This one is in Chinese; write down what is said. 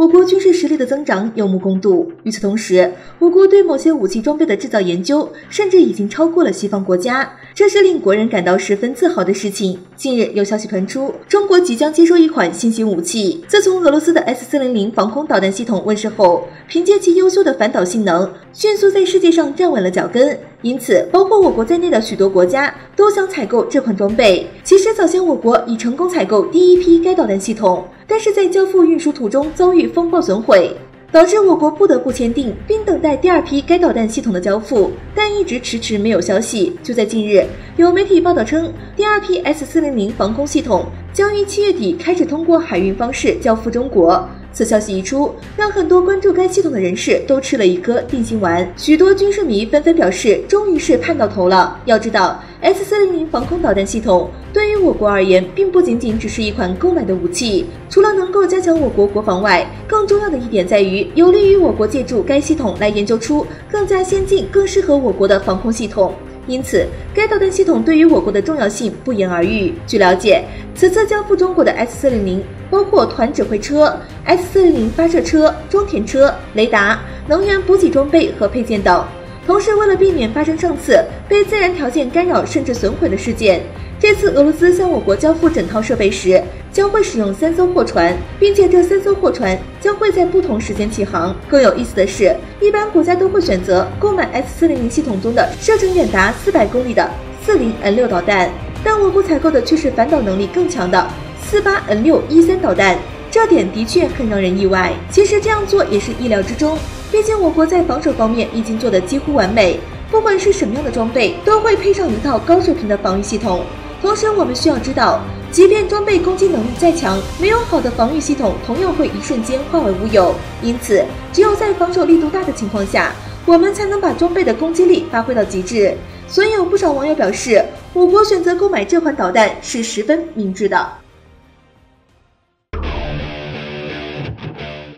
我国军事实力的增长有目共睹。与此同时，我国对某些武器装备的制造研究，甚至已经超过了西方国家，这是令国人感到十分自豪的事情。近日有消息传出，中国即将接收一款新型武器。自从俄罗斯的 S 四零零防空导弹系统问世后，凭借其优秀的反导性能，迅速在世界上站稳了脚跟。因此，包括我国在内的许多国家都想采购这款装备。其实，早先我国已成功采购第一批该导弹系统，但是在交付运输途中遭遇风暴损毁，导致我国不得不签订并等待第二批该导弹系统的交付，但一直迟迟没有消息。就在近日，有媒体报道称，第二批 S 四零零防空系统将于七月底开始通过海运方式交付中国。此消息一出，让很多关注该系统的人士都吃了一颗定心丸。许多军事迷纷纷表示，终于是盼到头了。要知道，S 四零零防空导弹系统对于我国而言，并不仅仅只是一款购买的武器，除了能够加强我国国防外，更重要的一点在于，有利于我国借助该系统来研究出更加先进、更适合我国的防空系统。因此，该导弹系统对于我国的重要性不言而喻。据了解，此次交付中国的 S 四零零包括团指挥车、S 四零零发射车、装填车、雷达、能源补给装备和配件等。同时，为了避免发生上次被自然条件干扰甚至损毁的事件，这次俄罗斯向我国交付整套设备时，将会使用三艘货船，并且这三艘货船将会在不同时间起航。更有意思的是，一般国家都会选择购买 S 四零零系统中的射程远达四百公里的四零 N 六导弹，但我国采购的却是反导能力更强的四八 N 六一三导弹，这点的确很让人意外。其实这样做也是意料之中，毕竟我国在防守方面已经做得几乎完美，不管是什么样的装备，都会配上一套高水平的防御系统。同时，我们需要知道，即便装备攻击能力再强，没有好的防御系统，同样会一瞬间化为乌有。因此，只有在防守力度大的情况下，我们才能把装备的攻击力发挥到极致。所以，有不少网友表示，我国选择购买这款导弹是十分明智的。